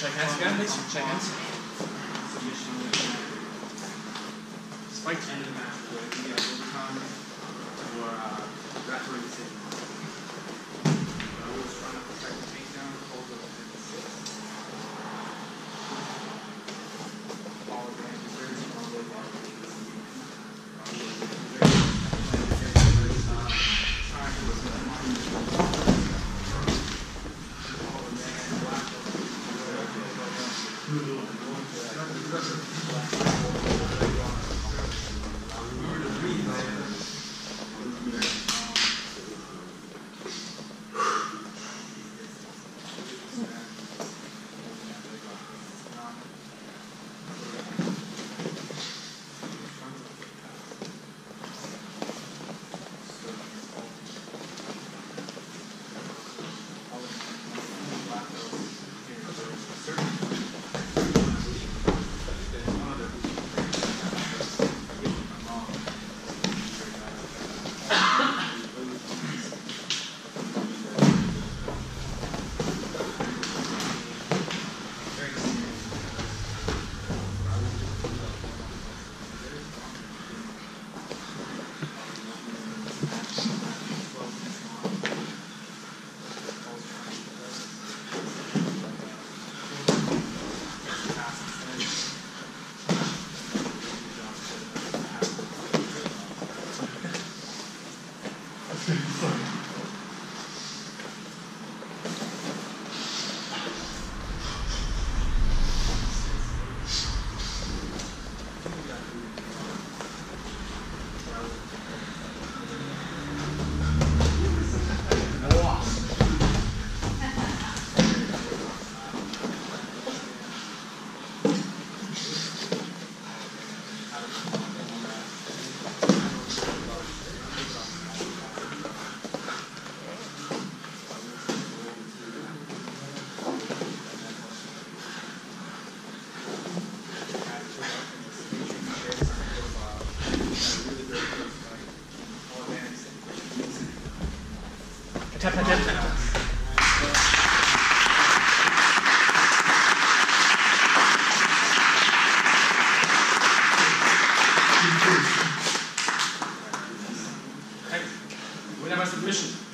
check hands again, please. Check hands. Spike. End of the match, where get overtime Tapadenta. Wunderbar, was mischen.